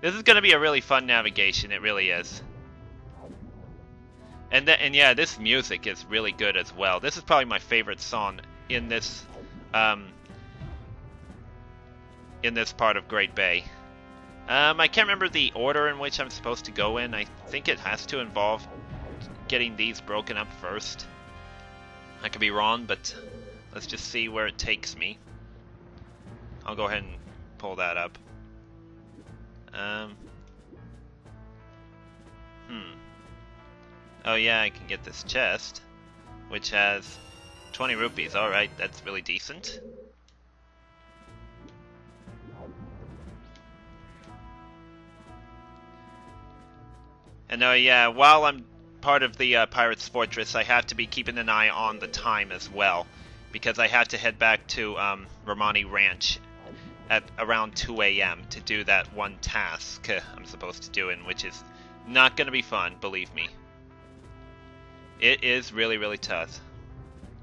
This is going to be a really fun navigation. It really is. And th and yeah, this music is really good as well. This is probably my favorite song in this um, in this part of Great Bay. Um, I can't remember the order in which I'm supposed to go in. I think it has to involve getting these broken up first. I could be wrong, but let's just see where it takes me. I'll go ahead and pull that up. Um, hmm. Oh yeah, I can get this chest, which has 20 rupees. Alright, that's really decent. And oh uh, yeah, while I'm part of the uh, Pirates Fortress, I have to be keeping an eye on the time as well, because I have to head back to um, Romani Ranch at around 2 a.m. to do that one task I'm supposed to do, in which is not going to be fun, believe me. It is really, really tough.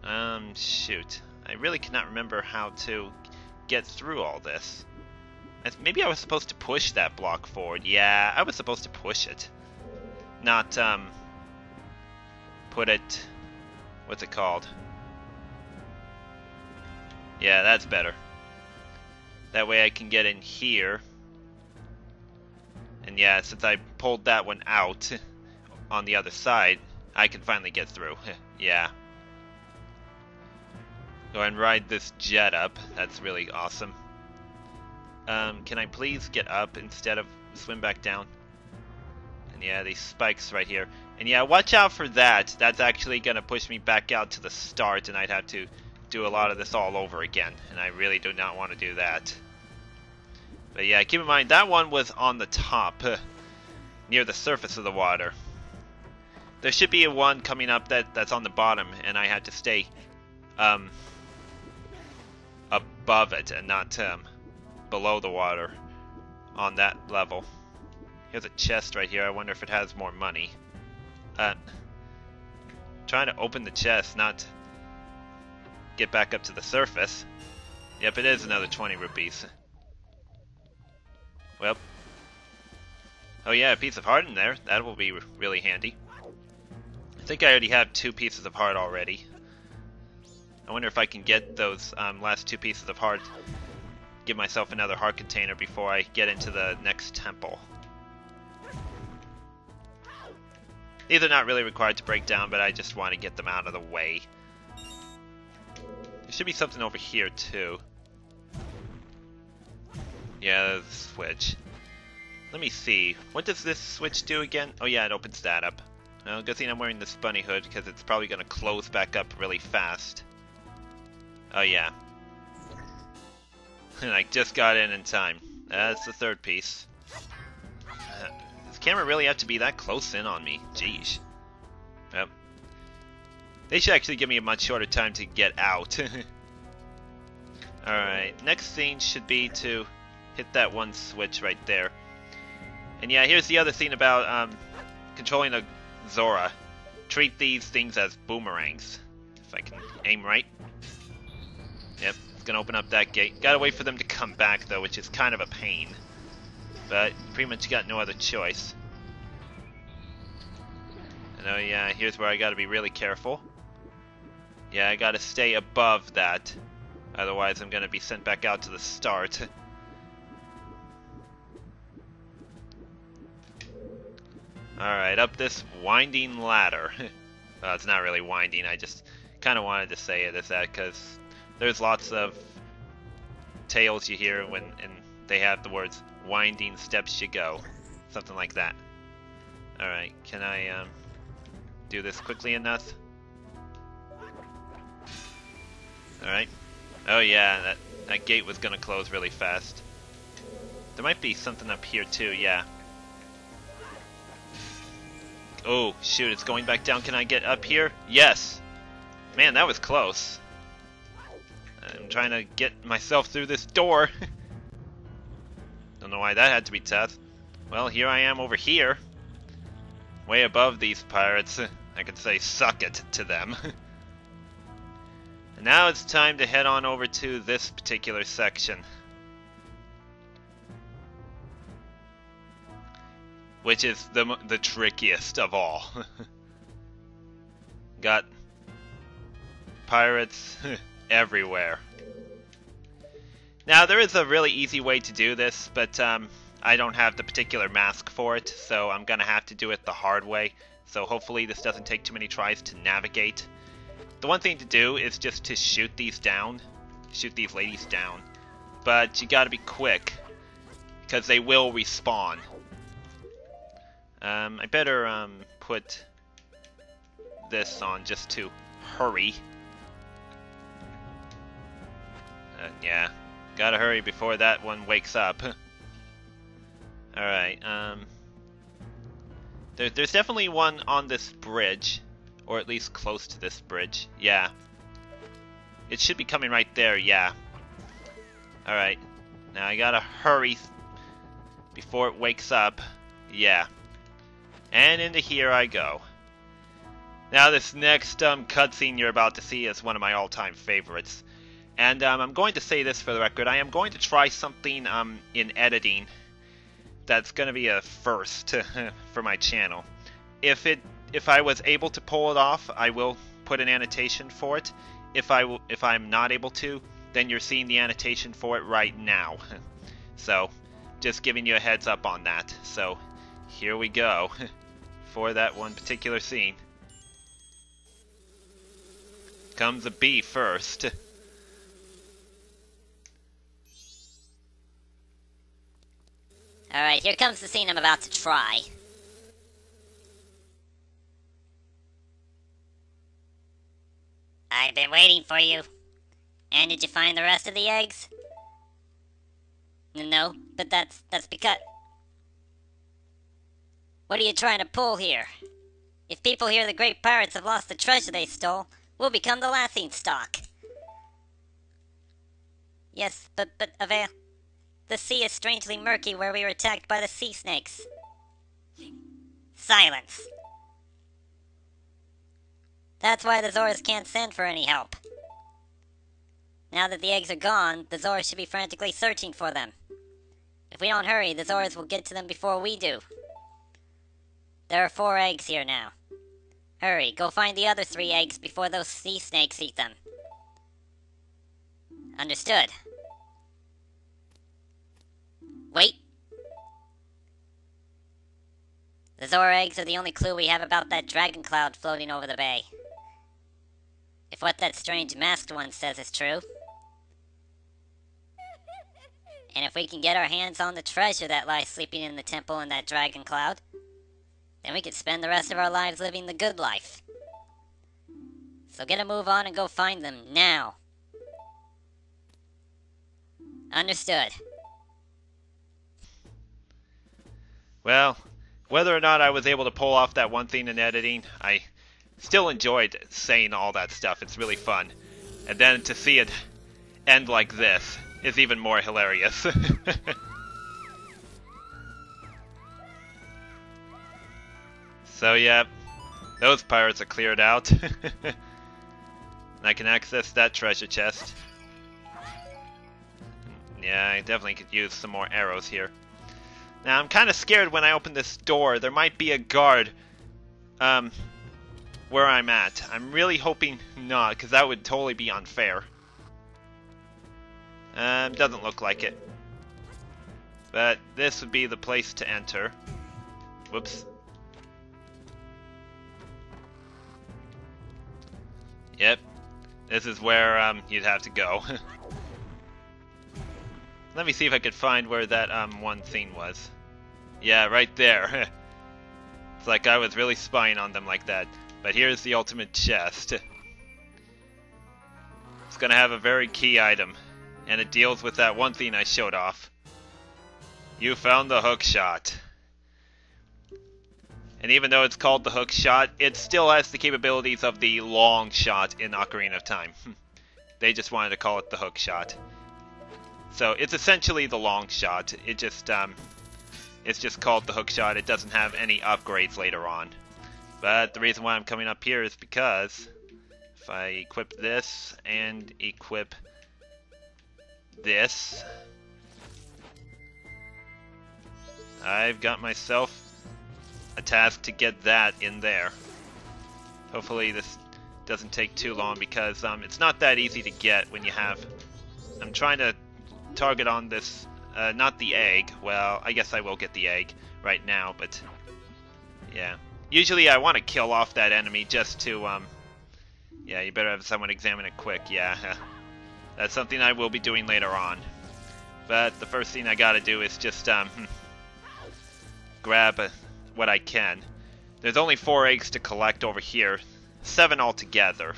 Um, shoot. I really cannot remember how to get through all this. Maybe I was supposed to push that block forward. Yeah, I was supposed to push it. Not, um, put it... What's it called? Yeah, that's better. That way I can get in here. And yeah, since I pulled that one out on the other side, I can finally get through. yeah. Go and ride this jet up. That's really awesome. Um, can I please get up instead of swim back down? And yeah, these spikes right here. And yeah, watch out for that. That's actually going to push me back out to the start, and I'd have to do a lot of this all over again. And I really do not want to do that. But yeah, keep in mind, that one was on the top, near the surface of the water. There should be a one coming up that, that's on the bottom, and I had to stay um, above it and not um, below the water on that level. Here's a chest right here. I wonder if it has more money. Uh, trying to open the chest, not get back up to the surface. Yep, it is another 20 rupees. Well. Oh yeah, a piece of heart in there. That will be really handy. I think I already have two pieces of heart already. I wonder if I can get those um, last two pieces of heart, give myself another heart container before I get into the next temple. These are not really required to break down, but I just want to get them out of the way. There should be something over here, too. Yeah, switch. Let me see. What does this switch do again? Oh yeah, it opens that up. Well, good thing I'm wearing this bunny hood, because it's probably going to close back up really fast. Oh yeah. And I just got in in time. That's the third piece uh, Does camera really have to be that close in on me? Jeez. Yep. They should actually give me a much shorter time to get out. Alright, next thing should be to hit that one switch right there. And yeah, here's the other thing about um, controlling a Zora. Treat these things as boomerangs. If I can aim right. Yep, it's gonna open up that gate. Gotta wait for them to come back though, which is kind of a pain. But pretty much got no other choice. And oh yeah, here's where I gotta be really careful. Yeah, I gotta stay above that. Otherwise I'm gonna be sent back out to the start. Alright, up this winding ladder. well, it's not really winding, I just kind of wanted to say it as that because there's lots of tales you hear when and they have the words winding steps you go. Something like that. Alright, can I um, do this quickly enough? Alright. Oh yeah, that, that gate was gonna close really fast. There might be something up here too, yeah. Oh, shoot, it's going back down. Can I get up here? Yes! Man, that was close. I'm trying to get myself through this door. Don't know why that had to be tough. Well, here I am over here. Way above these pirates. I could say suck it to them. now it's time to head on over to this particular section. which is the the trickiest of all. Got pirates everywhere. Now there is a really easy way to do this, but um, I don't have the particular mask for it, so I'm gonna have to do it the hard way. So hopefully this doesn't take too many tries to navigate. The one thing to do is just to shoot these down, shoot these ladies down. But you gotta be quick, because they will respawn. Um, I better um, put this on just to hurry. Uh, yeah, gotta hurry before that one wakes up. Alright, um... There, there's definitely one on this bridge, or at least close to this bridge. Yeah. It should be coming right there, yeah. Alright, now I gotta hurry before it wakes up. Yeah. And into here I go. Now this next um, cutscene you're about to see is one of my all-time favorites. And um, I'm going to say this for the record, I am going to try something um, in editing that's going to be a first for my channel. If it if I was able to pull it off, I will put an annotation for it. If I if I'm not able to, then you're seeing the annotation for it right now. so, just giving you a heads up on that. So, here we go for that one particular scene. Comes a bee first. Alright, here comes the scene I'm about to try. I've been waiting for you. And did you find the rest of the eggs? No, but that's that's because What are you trying to pull here? If people hear the great pirates have lost the treasure they stole, we'll become the laughing stock. Yes, but but Aveil the sea is strangely murky where we were attacked by the sea snakes. Silence. That's why the Zoras can't send for any help. Now that the eggs are gone, the Zoras should be frantically searching for them. If we don't hurry, the Zoras will get to them before we do. There are four eggs here now. Hurry, go find the other three eggs before those sea snakes eat them. Understood. Wait. The Zora eggs are the only clue we have about that dragon cloud floating over the bay. If what that strange masked one says is true. And if we can get our hands on the treasure that lies sleeping in the temple in that dragon cloud, then we could spend the rest of our lives living the good life. So get a move on and go find them now. Understood. Well, whether or not I was able to pull off that one thing in editing, I still enjoyed saying all that stuff. It's really fun. And then to see it end like this is even more hilarious. so yeah, those pirates are cleared out. and I can access that treasure chest. Yeah, I definitely could use some more arrows here. Now, I'm kind of scared when I open this door. There might be a guard um, where I'm at. I'm really hoping not, because that would totally be unfair. Um, doesn't look like it. But this would be the place to enter. Whoops. Yep. This is where um, you'd have to go. Let me see if I could find where that um, one scene was. Yeah, right there. it's like I was really spying on them like that. But here's the ultimate chest. It's gonna have a very key item, and it deals with that one thing I showed off. You found the hook shot. And even though it's called the hook shot, it still has the capabilities of the long shot in Ocarina of Time. they just wanted to call it the hook shot. So it's essentially the long shot. It just um, it's just called the hook shot. It doesn't have any upgrades later on. But the reason why I'm coming up here is because if I equip this and equip this, I've got myself a task to get that in there. Hopefully this doesn't take too long because um, it's not that easy to get when you have... I'm trying to target on this, uh, not the egg. Well, I guess I will get the egg right now, but yeah. Usually I want to kill off that enemy just to, um, yeah, you better have someone examine it quick, yeah. That's something I will be doing later on. But the first thing I gotta do is just, um, grab uh, what I can. There's only four eggs to collect over here, seven altogether.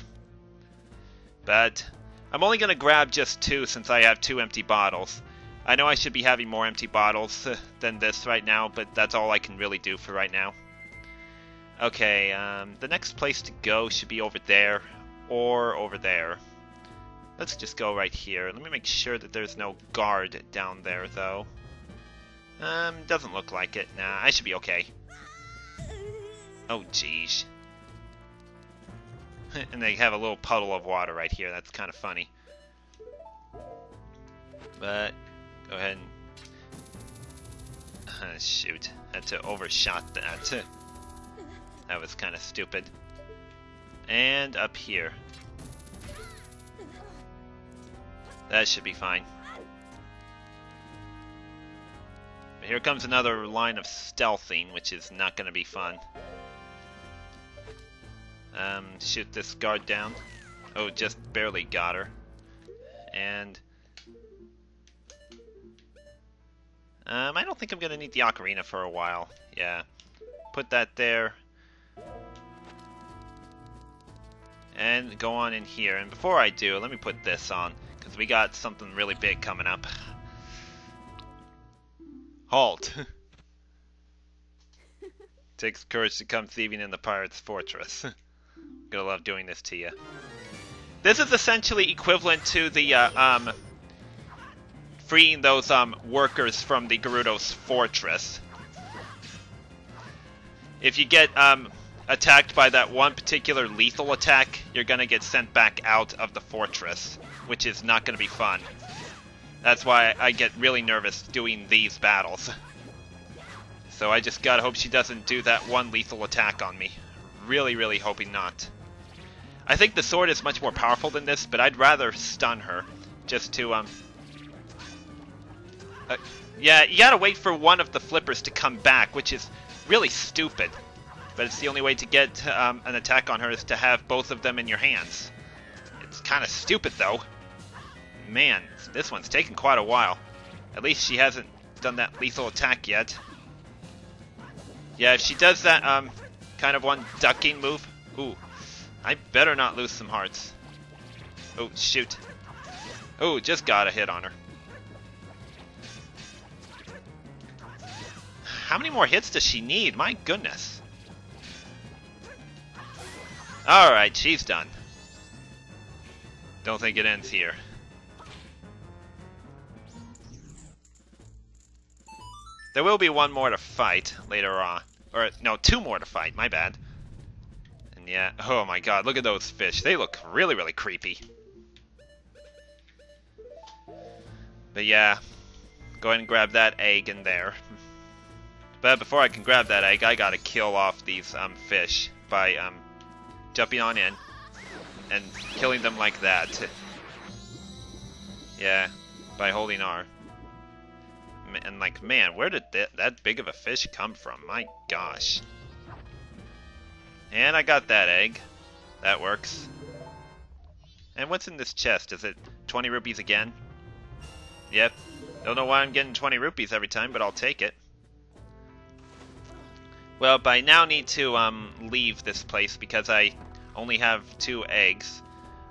But I'm only gonna grab just two since I have two empty bottles. I know I should be having more empty bottles uh, than this right now, but that's all I can really do for right now. Okay, um, the next place to go should be over there, or over there. Let's just go right here. Let me make sure that there's no guard down there, though. Um, doesn't look like it. Nah, I should be okay. Oh, jeez. and they have a little puddle of water right here. That's kind of funny. But, go ahead and... Uh, shoot. Had to overshot that. that was kind of stupid. And up here. That should be fine. But here comes another line of stealthing, which is not going to be fun. Um, shoot this guard down. Oh, just barely got her. And... Um, I don't think I'm going to need the ocarina for a while. Yeah. Put that there. And go on in here. And before I do, let me put this on. Because we got something really big coming up. Halt! Takes courage to come thieving in the pirate's fortress. Gonna love doing this to you. This is essentially equivalent to the, uh, um, freeing those, um, workers from the Gerudo's fortress. If you get, um, attacked by that one particular lethal attack, you're gonna get sent back out of the fortress, which is not gonna be fun. That's why I get really nervous doing these battles. So I just gotta hope she doesn't do that one lethal attack on me. Really, really hoping not. I think the sword is much more powerful than this, but I'd rather stun her. Just to, um... Uh, yeah, you gotta wait for one of the flippers to come back, which is really stupid. But it's the only way to get um, an attack on her is to have both of them in your hands. It's kind of stupid, though. Man, this one's taken quite a while. At least she hasn't done that lethal attack yet. Yeah, if she does that um, kind of one ducking move, ooh, I better not lose some hearts. Oh, shoot. Oh, just got a hit on her. How many more hits does she need? My goodness. Alright, she's done. Don't think it ends here. There will be one more to fight later on. Or, no, two more to fight, my bad. And yeah, oh my god, look at those fish. They look really, really creepy. But yeah, go ahead and grab that egg in there. But before I can grab that egg, I gotta kill off these um, fish by um, jumping on in and killing them like that. Yeah, by holding R. And like, man, where did that, that big of a fish come from? My gosh. And I got that egg. That works. And what's in this chest? Is it 20 rupees again? Yep. Don't know why I'm getting 20 rupees every time, but I'll take it. Well, but I now need to um, leave this place because I only have two eggs.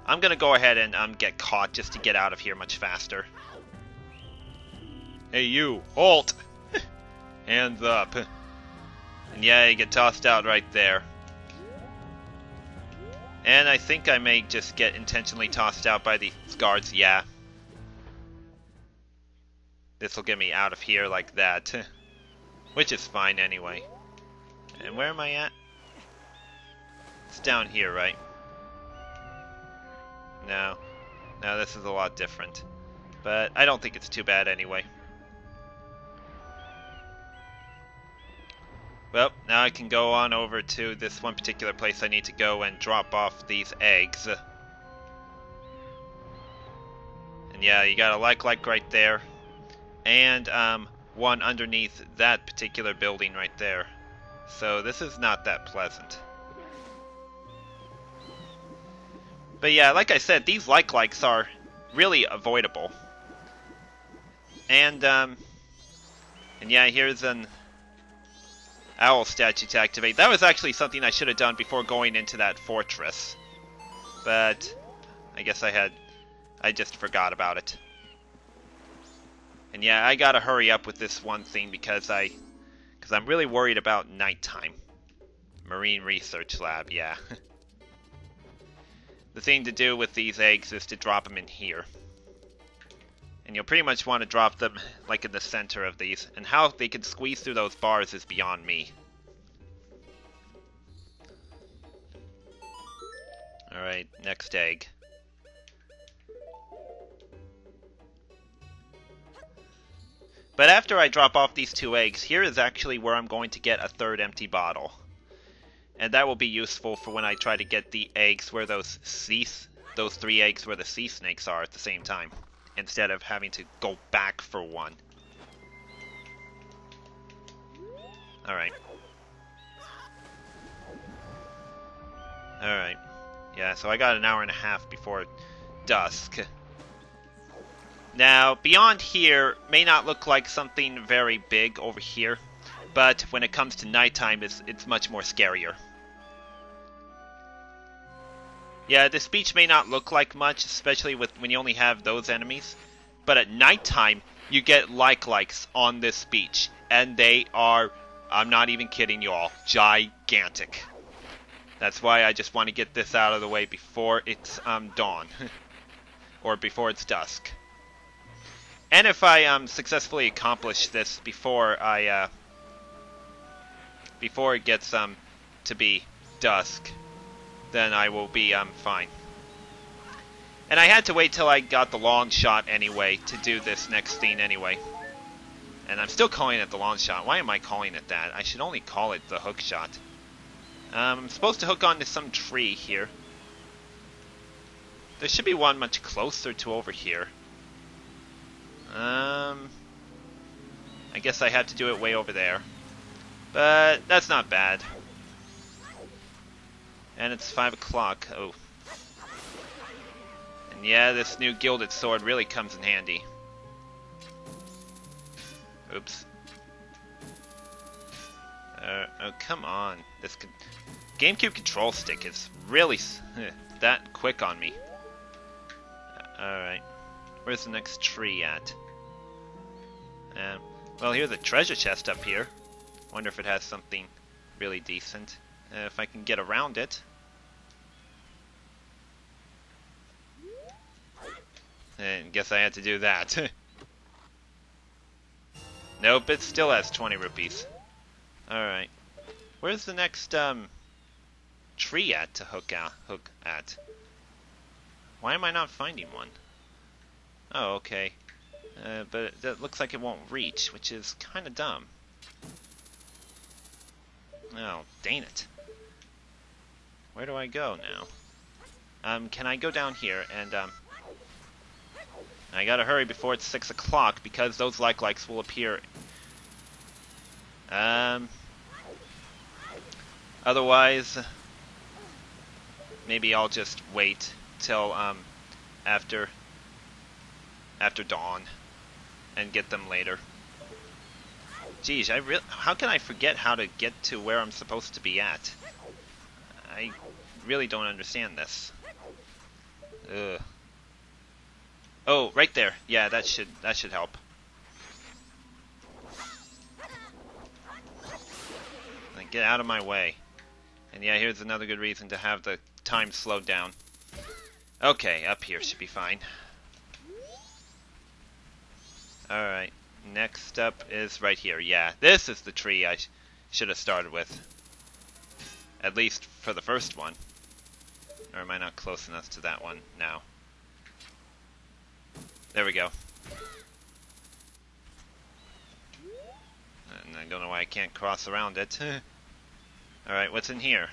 I'm gonna go ahead and um, get caught just to get out of here much faster. Hey you, halt! Hands up. And yeah, you get tossed out right there. And I think I may just get intentionally tossed out by the guards, yeah. This'll get me out of here like that. Which is fine anyway. And where am I at? It's down here, right? No. No, this is a lot different. But I don't think it's too bad anyway. Well, now I can go on over to this one particular place I need to go and drop off these eggs. And yeah, you got a like like right there. And um, one underneath that particular building right there. So this is not that pleasant. But yeah, like I said, these like likes are really avoidable. And um, and yeah, here's an owl statue to activate. That was actually something I should have done before going into that fortress. But I guess I had I just forgot about it. And yeah, I gotta hurry up with this one thing because I because I'm really worried about nighttime. Marine Research Lab, yeah. the thing to do with these eggs is to drop them in here. And you'll pretty much want to drop them like in the center of these. And how they can squeeze through those bars is beyond me. Alright, next egg. But after I drop off these two eggs, here is actually where I'm going to get a third empty bottle. And that will be useful for when I try to get the eggs where those sea, those three eggs where the sea snakes are at the same time instead of having to go back for one. Alright. Alright. Yeah, so I got an hour and a half before dusk. Now, beyond here may not look like something very big over here, but when it comes to nighttime, it's, it's much more scarier. Yeah, this beach may not look like much, especially with when you only have those enemies. But at nighttime, you get like likes on this beach, and they are, I'm not even kidding you all, gigantic. That's why I just want to get this out of the way before it's um, dawn, or before it's dusk. And if I um, successfully accomplish this before I, uh, before it gets um, to be dusk, then I will be um, fine. And I had to wait till I got the long shot anyway to do this next scene anyway. And I'm still calling it the long shot. Why am I calling it that? I should only call it the hook shot. Um, I'm supposed to hook onto some tree here. There should be one much closer to over here. Um, I guess I had to do it way over there. But that's not bad. And it's 5 o'clock. Oh. And yeah, this new gilded sword really comes in handy. Oops. Uh, oh, come on. This con GameCube control stick is really that quick on me. Uh, Alright. Where's the next tree at? Uh, well, here's a treasure chest up here. Wonder if it has something really decent. Uh, if I can get around it. And guess I had to do that. nope, it still has 20 rupees. Alright. Where's the next um, tree at to hook, out, hook at? Why am I not finding one? Oh, okay. Uh, but it looks like it won't reach, which is kind of dumb. Oh, dang it. Where do I go now? Um, can I go down here and, um... I gotta hurry before it's 6 o'clock, because those like-likes will appear. Um... Otherwise... Maybe I'll just wait till, um, after... After dawn and get them later. Geez, I re how can I forget how to get to where I'm supposed to be at? I really don't understand this. Ugh. Oh, right there. Yeah, that should that should help. Like, get out of my way. And yeah, here's another good reason to have the time slowed down. Okay, up here should be fine. Alright, next up is right here. Yeah, this is the tree I sh should have started with. At least for the first one. Or am I not close enough to that one now? There we go. And I don't know why I can't cross around it. Alright, what's in here?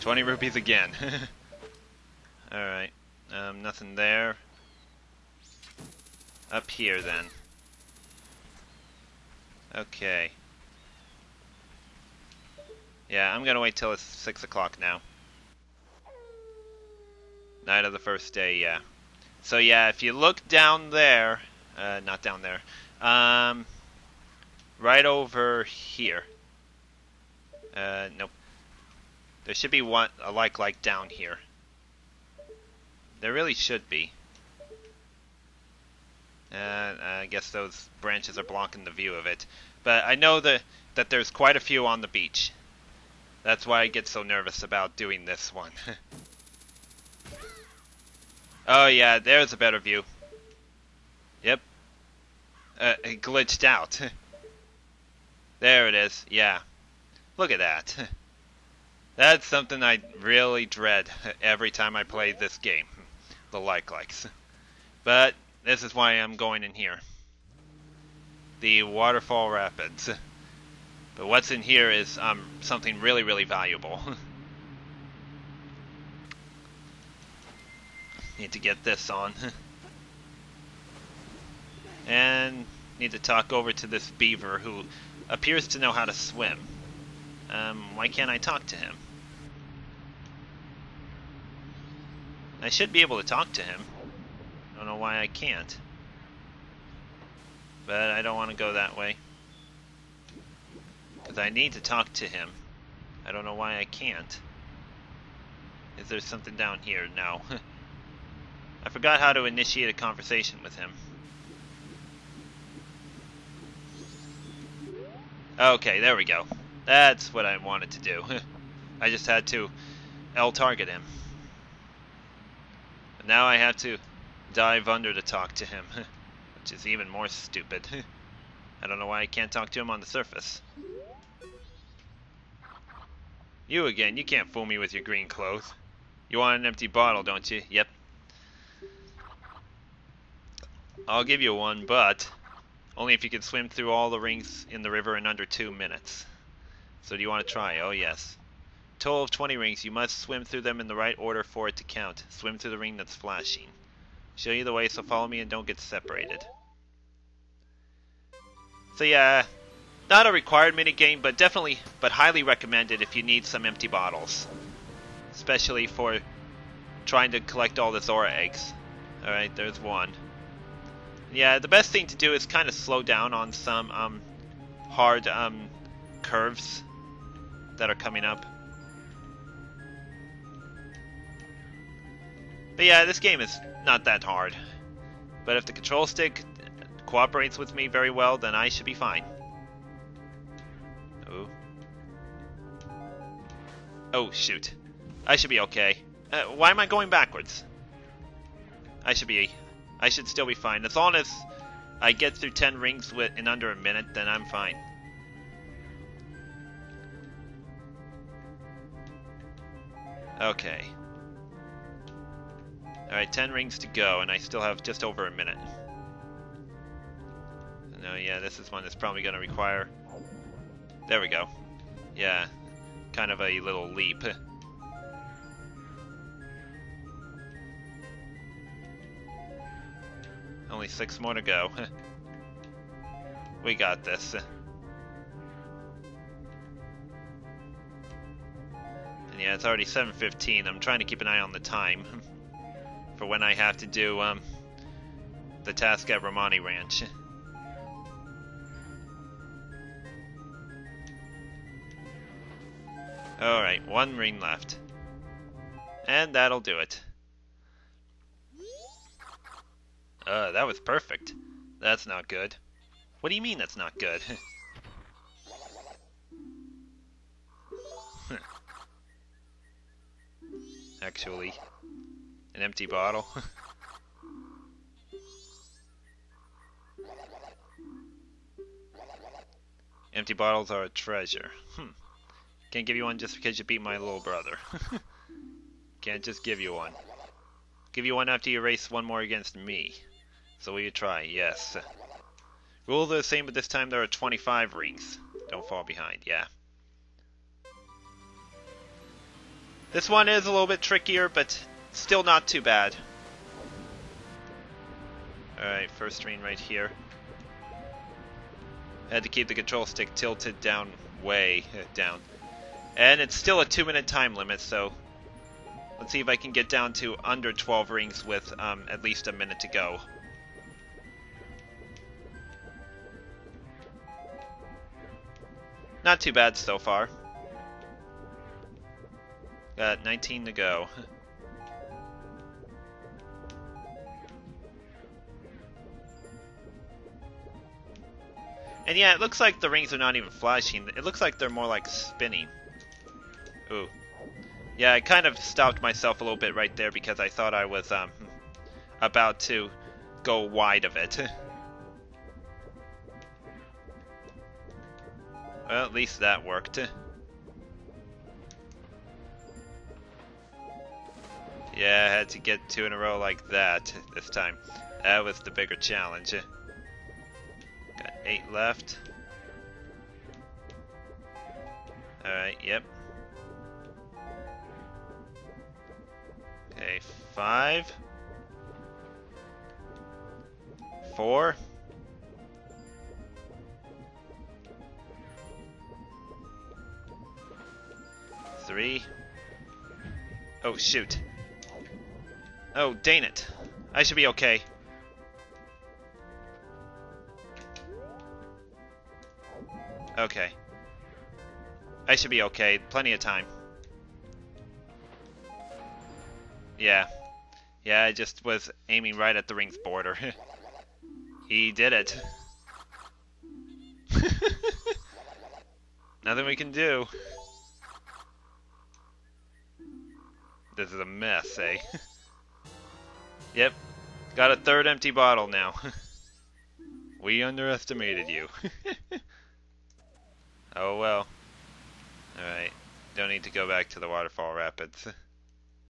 20 rupees again. Alright, um, nothing there. Up here then. Okay. Yeah, I'm gonna wait till it's 6 o'clock now. Night of the first day, yeah. So yeah, if you look down there, uh, not down there, um, right over here. Uh, nope. There should be one a like like down here. There really should be. Uh, I guess those branches are blocking the view of it. But I know that that there's quite a few on the beach. That's why I get so nervous about doing this one. oh yeah, there's a better view. Yep. Uh, it glitched out. there it is, yeah. Look at that. That's something I really dread every time I play this game. The like likes. But this is why I'm going in here. The Waterfall Rapids. But what's in here is um, something really, really valuable. need to get this on. and need to talk over to this beaver who appears to know how to swim. Um, why can't I talk to him? I should be able to talk to him. Why I can't. But I don't want to go that way. Because I need to talk to him. I don't know why I can't. Is there something down here? No. I forgot how to initiate a conversation with him. Okay, there we go. That's what I wanted to do. I just had to L target him. Now I have to dive under to talk to him, which is even more stupid. I don't know why I can't talk to him on the surface. You again, you can't fool me with your green clothes. You want an empty bottle, don't you? Yep. I'll give you one, but only if you can swim through all the rings in the river in under two minutes. So do you want to try? Oh yes. Total of 20 rings. You must swim through them in the right order for it to count. Swim through the ring that's flashing. Show you the way, so follow me and don't get separated. So yeah, not a required minigame, but definitely, but highly recommended if you need some empty bottles. Especially for trying to collect all the Zora eggs. Alright, there's one. Yeah, the best thing to do is kind of slow down on some um, hard um, curves that are coming up. But yeah, this game is not that hard. But if the control stick cooperates with me very well, then I should be fine. Oh. Oh, shoot. I should be okay. Uh, why am I going backwards? I should be... I should still be fine. As long as I get through 10 rings with, in under a minute, then I'm fine. Okay. Alright, 10 rings to go, and I still have just over a minute. No, yeah, this is one that's probably going to require... There we go. Yeah, kind of a little leap. Only six more to go. we got this. And yeah, it's already 7.15. I'm trying to keep an eye on the time. for when I have to do um, the task at Romani Ranch. Alright, one ring left. And that'll do it. Uh, that was perfect. That's not good. What do you mean that's not good? Actually, an empty bottle. empty bottles are a treasure. Hmm. Can't give you one just because you beat my little brother. Can't just give you one. Give you one after you race one more against me. So will you try? Yes. Rules are the same, but this time there are 25 rings. Don't fall behind, yeah. This one is a little bit trickier, but still not too bad. Alright, first ring right here. had to keep the control stick tilted down, way down. And it's still a two minute time limit, so let's see if I can get down to under 12 rings with um, at least a minute to go. Not too bad so far. Got 19 to go. And yeah, it looks like the rings are not even flashing. It looks like they're more like spinning. Ooh. Yeah, I kind of stopped myself a little bit right there because I thought I was um, about to go wide of it. well, at least that worked. Yeah, I had to get two in a row like that this time. That was the bigger challenge. Eight left. Alright, yep. Okay, five. Four. Three. Oh, shoot. Oh, dang it. I should be okay. Okay. I should be okay. Plenty of time. Yeah. Yeah, I just was aiming right at the ring's border. he did it. Nothing we can do. This is a mess, eh? yep. Got a third empty bottle now. we underestimated you. Oh well. Alright. Don't need to go back to the waterfall rapids.